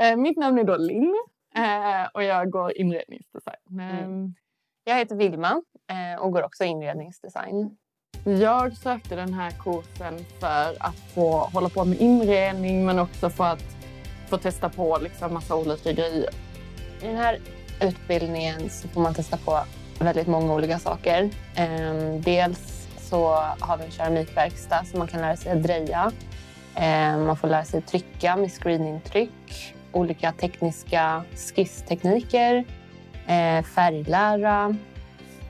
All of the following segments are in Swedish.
Eh, mitt namn är då Linn eh, och jag går inredningsdesign. Mm. Jag heter Vilma eh, och går också inredningsdesign. Jag sökte den här kursen för att få hålla på med inredning men också för att få testa på liksom massa olika grejer. I den här utbildningen så får man testa på väldigt många olika saker. Ehm, dels så har vi en keramikverkstad som man kan lära sig att dreja. Ehm, man får lära sig trycka med screeningtryck, olika tekniska skisstekniker, eh, färglära,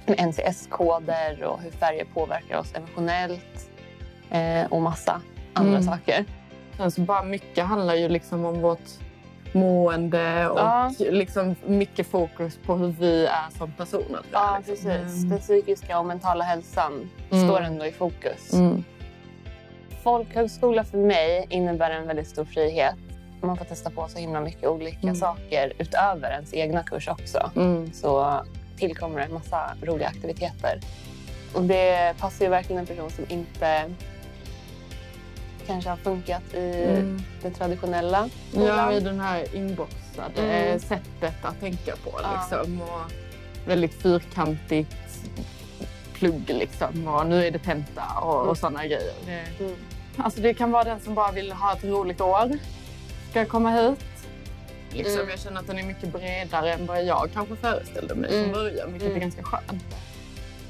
NCS-koder och hur färger påverkar oss emotionellt eh, och massa andra mm. saker. Alltså bara mycket handlar ju liksom om vårt mående och ja. liksom mycket fokus på hur vi är som personer. Ja, liksom. precis. Mm. Den psykiska och mentala hälsan mm. står ändå i fokus. Mm. Folkhögskola för mig innebär en väldigt stor frihet. Man får testa på så himla mycket olika mm. saker utöver ens egna kurs också. Mm. Så tillkommer en massa roliga aktiviteter. Och det passar ju verkligen en person som inte kanske har funkat i mm. det traditionella skolan. Ja, i den här inboxade mm. sättet att tänka på. Liksom. Ja. Och väldigt fyrkantigt plugg liksom. Och nu är det tenta och, mm. och sådana grejer. Det, mm. alltså det kan vara den som bara vill ha ett roligt år. Ska komma hit. Liksom, mm. Jag känner att den är mycket bredare än vad jag kanske föreställde mig mm. från början, vilket är mm. ganska skönt.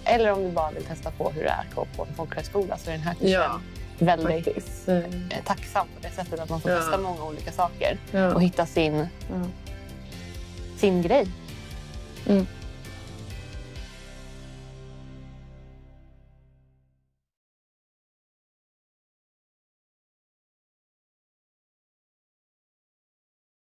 Eller om du bara vill testa på hur det är att gå på en folkhögskola så är den här kursen ja väldigt Faktiskt. Eh, tacksam på det sättet att man får ja. testa många olika saker ja. och hitta sin, ja. sin grej. Mm.